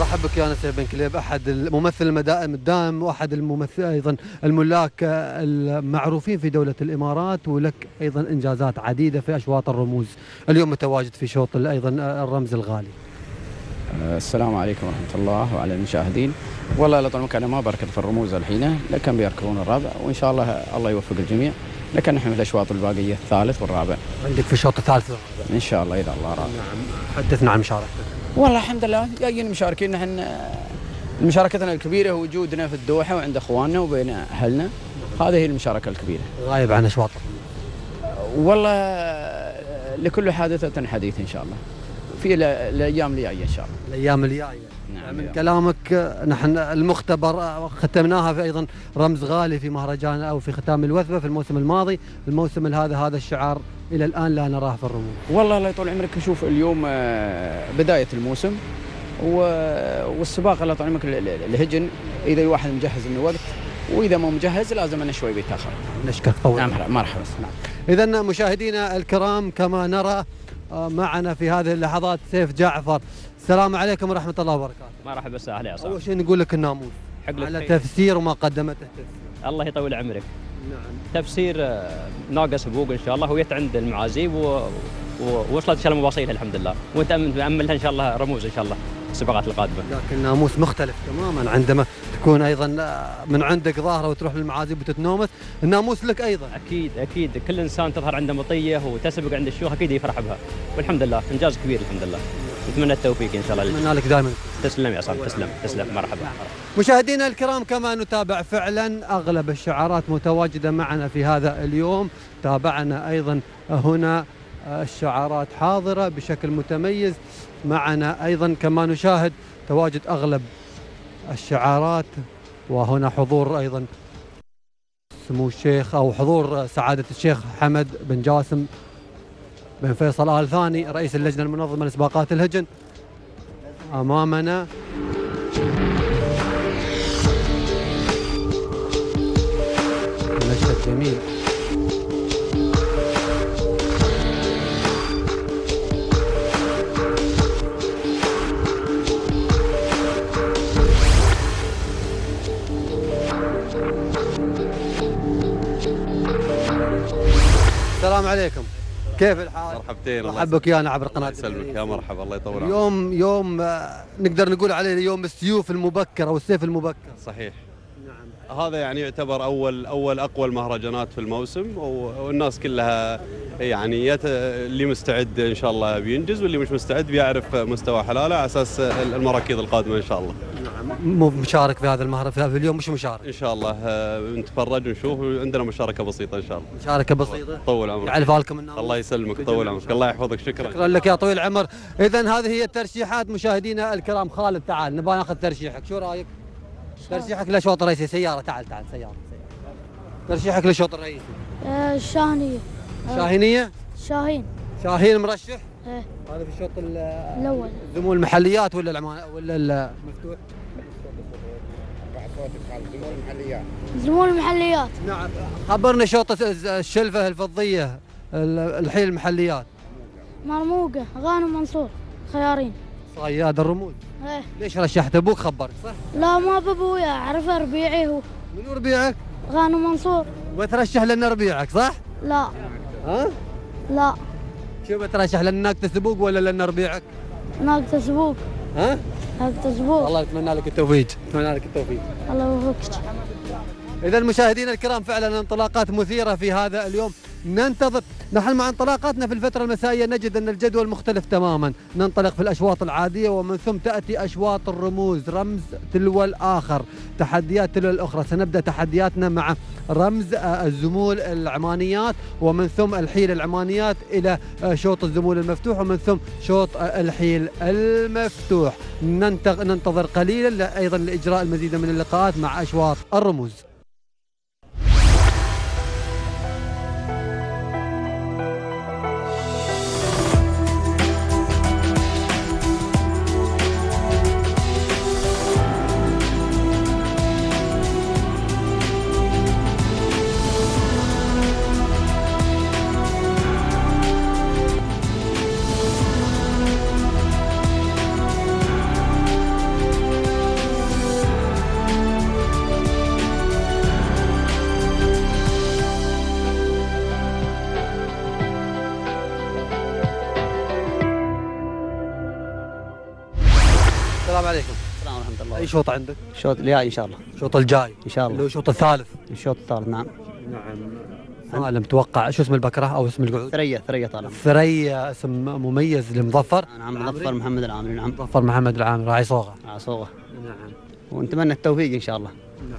مرحب بك يا انس بن كليب أحد الممثل المدائم الدائم وأحد الممثل أيضا الملاك المعروفين في دولة الإمارات ولك أيضا إنجازات عديدة في أشواط الرموز. اليوم متواجد في شوط أيضا الرمز الغالي. السلام عليكم ورحمة الله وعلى المشاهدين. والله لطول مكان ما بركض في الرموز الحين لكن بيركضون الرابع وإن شاء الله الله يوفق الجميع. لكن نحن في الأشواط الباقية الثالث والرابع. عندك في الشوط الثالث والرابع. إن شاء الله إذا الله راد نعم حدثنا عن مشاركتك والله الحمد لله. جايين مشاركين نحن مشاركتنا الكبيرة هو وجودنا في الدوحة وعند أخواننا وبين أهلنا. هذه هي المشاركة الكبيرة. غايب عن اشواط والله لكل حادثة حديث إن شاء الله. في ال- الأيام اللي جاية إن شاء الله. الأيام الجاية. نعم من كلامك نحن المختبر ختمناها في أيضا رمز غالي في مهرجان أو في ختام الوثبة في الموسم الماضي، الموسم هذا هذا الشعار إلى الآن لا نراه في الرموز. والله الله يطول عمرك. شوف اليوم آه، بداية الموسم و- والسباق الله يطول عمرك ال- ال- الهجن إذا الواحد مجهز من وقت وإذا مو مجهز لازم أنه شوي بيتأخر. نشكرك طول نعم مرحبا نعم. اذا مشاهدينا الكرام كما نرى آه، معنا في هذه اللحظات سيف جعفر. السلام عليكم ورحمة الله وبركاته. مرحبا وسهلا يا أول صاحبي شيء نقول لك الناموس حق على تفسير وما قدمته. الله يطول عمرك. نعم. تفسير آه، ناقص بوق إن شاء الله ويت عند المعازيب و... ووصلت إن شاء الله مواصيلها الحمد لله. وأنت مأملها إن شاء الله رموز إن شاء الله السباقات القادمة. لكن ناموس مختلف تماما عندما تكون أيضا من عندك ظاهرة وتروح للمعازيب وتتنومس الناموس لك أيضا. أكيد أكيد. كل إنسان تظهر عنده مطية وتسبق عند الشيوخ أكيد يفرح بها. والحمد لله إنجاز كبير الحمد لله. نتمنى التوفيق إن شاء الله. أتمنى لك دائما تسلم يا صاحبي تسلم تسلم. مرحبا. مشاهدينا الكرام كما نتابع فعلا أغلب الشعارات متواجدة معنا في هذا اليوم. تابعنا أيضا هنا الشعارات حاضرة بشكل متميز. معنا أيضا كما نشاهد تواجد أغلب الشعارات وهنا حضور أيضا سمو الشيخ أو حضور سعادة الشيخ حمد بن جاسم بن فيصل آل ثاني رئيس اللجنة المنظمة لسباقات الهجن. أمامنا. مشهد جميل السلام عليكم. كيف الحال؟ مرحبتين الله مرحبا بك يانا عبر قناة الله يسلمك يا مرحبا الله يطول عمرك. يوم يوم آه، نقدر نقول عليه يوم السيوف المبكر أو السيف المبكر. صحيح. نعم. هذا يعني يعتبر اول أول أقوى المهرجانات في الموسم والناس كلها يعني يت... اللي مستعد إن شاء الله بينجز واللي مش مستعد بيعرف مستوى حلاله على أساس المراكيض القادمة إن شاء الله. مو مشارك في هذا المهرجان في اليوم مش مشارك. إن شاء الله آه، نتفرج ونشوف عندنا مشاركة بسيطة إن شاء الله. مشاركة بسيطة؟ طول عمرك. يعرف لكم الناس. الله يسلمك طول عمرك. الله يحفظك. شكرا. شكرا لك يا طويل العمر. اذا هذه هي الترشيحات مشاهدينا الكرام. خالد تعال نبغى ناخذ ترشيحك. شو رأيك؟ ترشيحك للشوط الرئيسي. سيارة تعال تعال سيارة ترشيحك للشوط الرئيسي. آه، الشاهنية آه، شاهينية؟ شاهين. شاهين مرشح؟ إيه. هذا في الشوط ال- الأول. زمو المحليات ولا العمان ولا المفتوح زمون المحليات. نعم. خبرنا شوط الس- الشلفة الفضية ال- الحين المحليات. مرموقة غانم منصور خيارين. صياد الرموز. إيه. ليش رشحت أبوك خبرك صح؟ لا ما بابويا اعرفه ربيعي هو. منو ربيعك غانم منصور. وترشح لنا ربيعك صح؟ لا. ها؟ لا. شو بترشح لانك تسبوق ولا لأن ربيعك؟ ناقة سبوق ها؟ ناقة سبوق والله اتمنى لك التوفيق، اتمنى لك التوفيق. الله يوفقك. إذا مشاهدينا الكرام فعلا انطلاقات مثيرة في هذا اليوم. ننتظر نحن مع انطلاقاتنا في الفترة المسائيه نجد أن الجدول مختلف تماما. ننطلق في الأشواط العادية ومن ثم تأتي أشواط الرموز رمز تلو الآخر تحديات تلو الأخرى. سنبدأ تحدياتنا مع رمز آه، الزمول العمانيات ومن ثم الحيل العمانيات إلى آه، شوط الزمول المفتوح ومن ثم شوط آه، الحيل المفتوح. ننتظر قليلا أيضا لإجراء المزيد من اللقاءات مع أشواط الرموز. شوط عندك؟ الشوط الجاي إن شاء الله. الشوط الجاي. إن شاء اللي هو الله الشوط الثالث. الشوط الثالث نعم. نعم. سالم توقع. شو اسم البكرة أو اسم القعود؟ ثريا ثريا طالما ثريا اسم مميز لمظفر. نعم مظفر محمد العامري نعم. مظفر محمد العامر راعي صوغة. آه، صوغة. نعم. ونتمنى التوفيق إن شاء الله.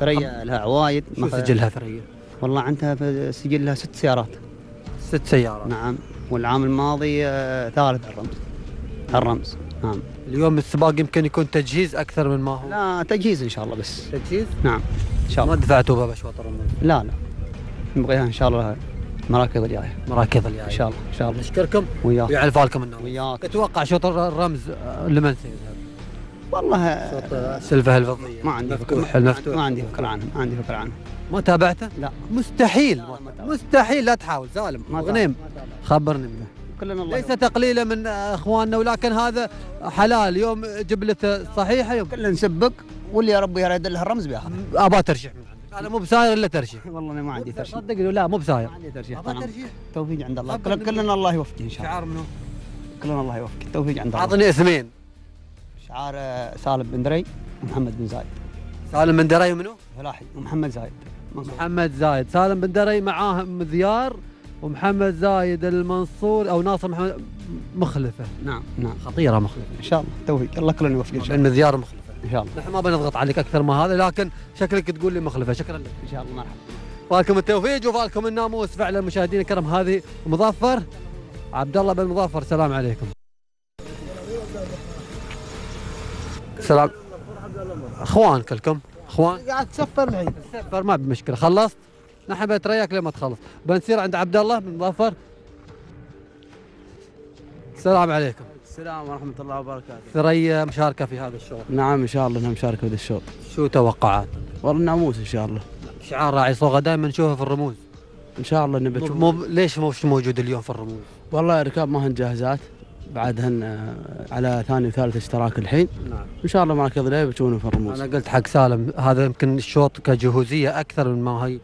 ثريا لها عوايد. شو سجلها ثريا؟ والله عندها سجلها ست سيارات. ست سيارات. نعم. والعام الماضي آه، ثالث الرمز. الرمز. نعم. اليوم السباق يمكن يكون تجهيز أكثر من ما هو. لا تجهيز إن شاء الله بس. تجهيز؟ نعم. إن شاء ما الله دفعتوا باب اشواط الرمل؟ لا لا. نبغيها إن شاء الله مراكز الجاية مراكز الجايه إن شاء الله إن شاء الله. نشكركم. وياك. ويعرف لكم النوم وياك. تتوقع شوط الرمز لمن سيذهب؟ والله شوط سلفة الفضية. ما عندي فكرة المفتوح ما عندي فكرة عنه ما عندي فكرة عنه. ما تابعته؟ لا. مستحيل. لا، ما. مستحيل لا تحاول. سالم ما غنيم. خبرني منه كلنا الله ليس. تقليلا من اخواننا ولكن هذا حلال. يوم جبلته صحيحة يوم. كلنا نسبق واللي يا ربي يريد لها الرمز بياخذ ابى ترشيح من عندك أنا مو بساير إلا ترشيح والله أنا ما عندي ترشيح صدقني لا مو بساير. ما عندي ترشيح ابى ترشيح توفيق عند الله. كلنا الله يوفقك إن شاء الله. شعار منو؟ كلنا الله يوفقك. التوفيق عند الله. أعطني اسمين. شعار آه، سالم بن دري ومحمد بن زايد. سالم بن دري منو؟ فلاحي ومحمد زايد. محمد زايد. سالم بن دري معاه مذيار ومحمد زايد المنصور أو ناصر محمد مخلفة. نعم نعم. خطيرة مخلفة. إن شاء الله. التوفيق الله كلنا يوفقك. ان شاء بين مذيار ومخلفه الله إن شاء الله. نحن ما بنضغط عليك أكثر ما هذا لكن شكلك تقول لي مخلفة. شكرا لك. إن شاء الله. مرحبا. فالكم التوفيق وفالكم الناموس. فعلا مشاهدينا الكرام هذه مظفر عبد الله بن مظفر. السلام عليكم. سلام اخوان كلكم أخوان. قاعد تسفر الحين سفر ما بمشكلة. خلصت؟ نحن بترياك لما تخلص بنصير عند عبد الله بن مظفر السلام عليكم السلام ورحمة الله وبركاته. ثريا مشاركة في هذا الشوط نعم إن شاء الله أنها مشاركة في هذا الشوط. شو توقعات والله الناموس إن شاء الله. شعار راعي صوغة دائما نشوفه في الرموز إن شاء الله نبي مو ليش مش موجود اليوم في الرموز والله ركاب ما هن جاهزات بعدهن آه، على ثاني وثالث اشتراك الحين. نعم إن شاء الله مراكز لا بتشوفونه في الرموز. أنا قلت حق سالم هذا يمكن الشوط كجهوزية أكثر من ما هي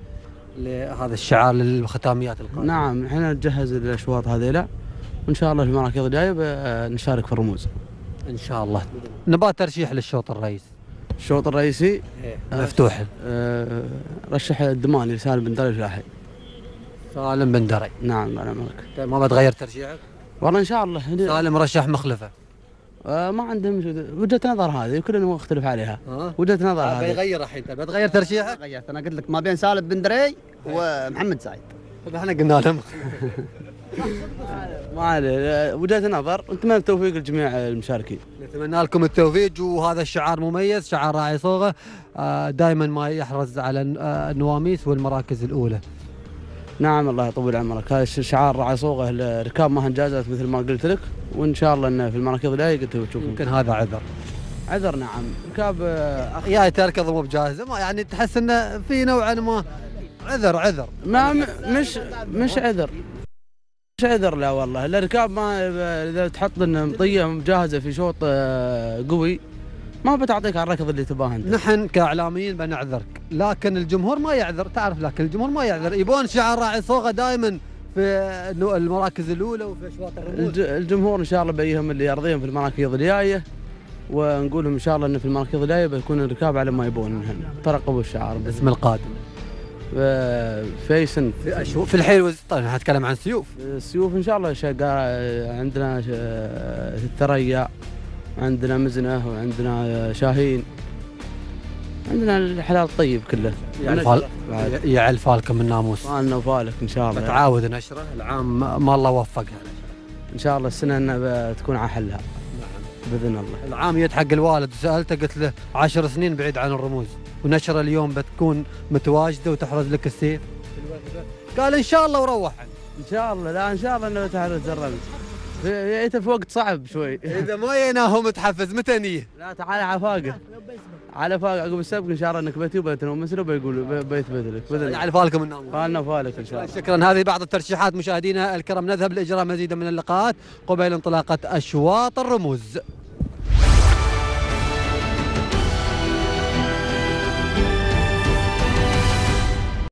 لهذا الشعار للختاميات القادمة. نعم إحنا نجهز الأشواط هذيلا وإن شاء الله في المراكز الجاية ب- نشارك في الرموز. إن شاء الله. نبغى ترشيح للشوط الرئيس. الشوط الرئيسي؟ مفتوح. آه، رشح الدماني لسالم بن دري الفلاحي. سالم بن دري نعم. طيب ما بتغير ترشيحك؟ والله إن شاء الله. سالم رشح مخلفه. ما عندهم وجهة نظر هذه وكلنا نختلف عليها. ها وجهة نظر هذه. بيغير الحين بتغير ترشيحك؟ غيرت أنا قلت لك ما بين سالم بن دري ومحمد زايد طيب إحنا قلنا لهم. ما عليه وجهة نظر. ونتمنى التوفيق لجميع المشاركين. نتمنى لكم التوفيق وهذا الشعار مميز شعار راعي صوغة. دائما ما يحرز على آه، النواميس والمراكز الأولى. نعم الله يطول عمرك. هذا شعار رعاي صوغه الركاب ما هنجازت مثل ما قلت لك وإن شاء الله إنه في المراكز الجاية قلت بتشوف يمكن هذا عذر. عذر نعم. ركاب آه، يا تركض مو بجاهزه ما يعني تحس إنه في نوعا ما عذر عذر. ما مش مش عذر. مش عذر لا والله. الركاب ما إذا تحط لنا مطيه مجهزه في شوط آه، قوي ما بتعطيك على الركض اللي تباه أنت. نحن كإعلاميين بنعذرك. لكن الجمهور ما يعذر. تعرف لكن الجمهور ما يعذر. يبون شعار راعي صوغة دائما في المراكز الأولى وفي أشواط الرموز. الج- الجمهور إن شاء الله بيهم اللي يرضيهم في المراكز الجاية ونقول لهم إن شاء الله انه في المراكز الجاية بيكون الركاب على ما يبون منهن ترقبوا الشعار. بس الاسم القادم. فيسن. في في الحين. طيب نتكلم عن سيوف. السيوف إن شاء الله شقا عندنا الثريا عندنا مزنة وعندنا شاهين. عندنا الحلال الطيب كله. يعرف بعد. يعرف لكم الناموس فالنا وفالك إن شاء الله. بتعاود نشرة العام ما الله وفقها. إن شاء الله السنة إنها بتكون على حلها بإذن الله. العام جيت حق الوالد وسالته قلت له عشر سنين بعيد عن الرموز. ونشرة اليوم بتكون متواجدة وتحرز لك السيف. قال إن شاء الله وروح إن شاء الله لا إن شاء الله إنه بتحرز الرمز. في جيته في وقت صعب شوي. إذا ما جيناه متحفز متى نيه؟ لا تعال على فاقه على فاقه عقب السبق إن شاء الله إنك بتي وبتنومس له بيقول بيثبت لك باذن الله يعرف لكم الناموس فالنا وفالك إن شاء الله. شكرا. هذه بعض الترشيحات مشاهدينا الكرام. نذهب لإجراء مزيدا من اللقاءات قبيل انطلاقة أشواط الرموز.